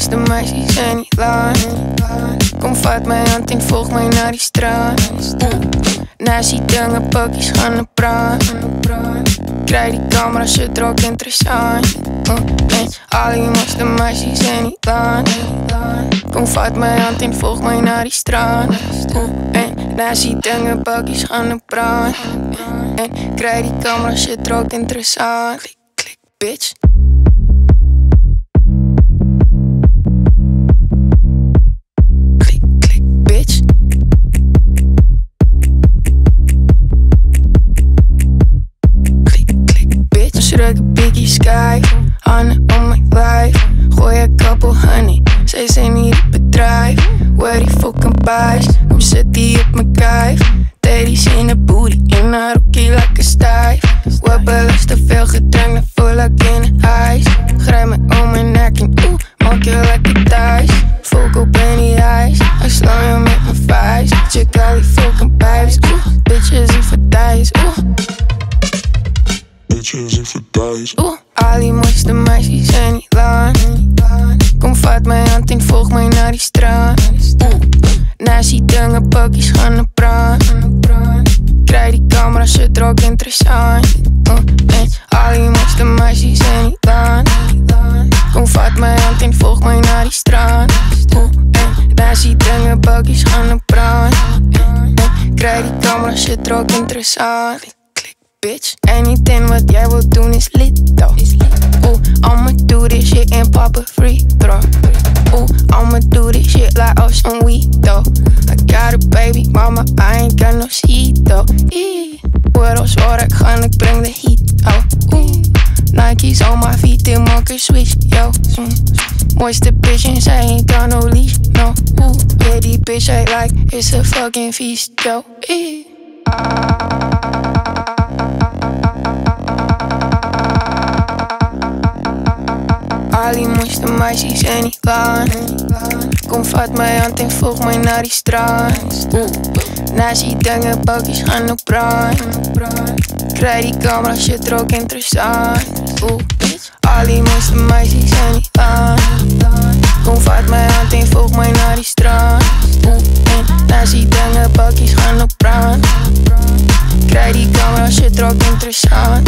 Die mooiste meisjes zijn niet lang. Kom vat mijn hand en volg mij naar die straat. Naast die dingen pakjes gaan naar brand. Krijg die camera, er ook interessant. Nee, al die mooiste meisjes zijn niet lang. Kom vat mijn hand en volg mij naar die straat. En naast die dingen pakjes gaan naar brand. En krijg die camera, er ook interessant. Klik, klik, bitch. Ik biggie sky. Om mijn lijf. Gooi een couple honey. Zij zijn hier het bedrijf. Where die fucking buys. Kom zit die op mijn kijf. Teddy's in de booty. In haar rookie lekker stijf. Webbel is te veel gedrank. If it dies. Oeh, al die mooiste meisjes zijn niet lang. Kom vat mijn hand en volg mij naar die straat. Oeh, naast die dingen pakjes gaan naar brand. Krijg die camera, er ook interessant. Oeh, nee, al die mooiste meisjes zijn niet lang. Kom vat mijn hand en volg mij naar die straat. Oeh, en naast die dingen pakjes gaan naar brand. Krijg die camera, er ook interessant. Bitch. Anything wat jij wilt doen is lit, though. Ooh, I'ma do this shit and pop a free throw. Ooh, I'ma do this shit like on weed, though. I got a baby mama, I ain't got no seed, though. Eee. Ik ga en ik breng de heat, oh. Ooh. Nike's on my feet, they monkey switch, yo. Mm. Mooiste bitch zij ain't got no leash, no. Ooh, yeah, bitch I like, it's a fucking feast, yo. Eee. Al Ali moesten meisjes en ik aan. Kom vat mijn hand en volg mij naar die strand Naast die dingen bakjes gaan op brand Krijg die camera je trok ook interessant Oeh. Al moesten meisjes en ik aan. Kom vat mij aan en volg mij naar die strand Naast die dingen bakjes gaan op brand Krijg die camera je er ook interessant